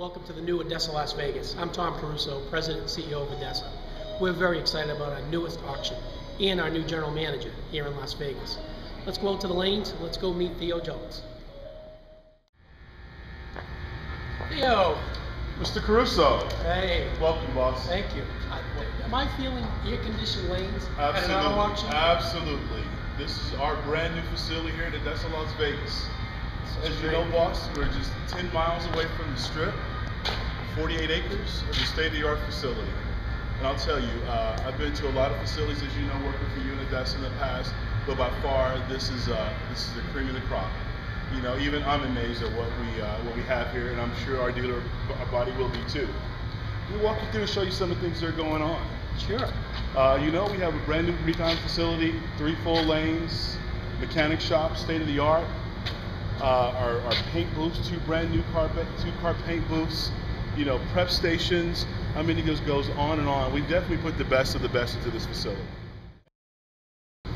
Welcome to the new ADESA Las Vegas. I'm Tom Caruso, President and CEO of ADESA. We're very excited about our newest auction and our new general manager here in Las Vegas. Let's go out to the lanes and let's go meet Theo Jelks. Theo, Mr. Caruso, hey, welcome, boss. thank you. I- Am I feeling air-conditioned lanes at an auto Absolutely, auction? absolutely. This is our brand new facility here at ADESA, Las Vegas. As you know, boss, we're just 10 miles away from the strip, 48 acres of a state-of-the-art facility. And I'll tell you, uh, I've been to a lot of facilities, as you know, working for you in the past, but by far, this is uh, this is the cream of the crop. You know, even I'm amazed at what we uh, what we have here, and I'm sure our dealer our body will be too. We'll walk you through and show you some of the things that are going on. Sure. Uh, you know, we have a brand new recon facility, three full lanes, mechanic shop, state of the art. Uh, our, our paint booths, two brand new car, two car paint booths. You know, prep stations. I mean, it just goes on and on. We definitely put the best of the best into this facility.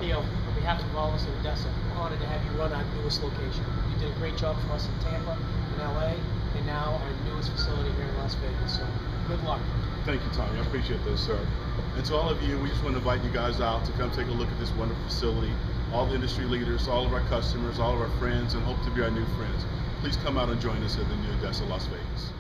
Theo, on behalf of all of us in ADESA, we're honored to have you run our newest location. You did a great job for us in Tampa, in LA, and now our newest facility here in Las Vegas. So good luck. Thank you, Tommy. I appreciate this, sir. And to all of you, we just want to invite you guys out to come take a look at this wonderful facility. All the industry leaders, all of our customers, all of our friends, and hope to be our new friends. Please come out and join us at the new ADESA, Las Vegas.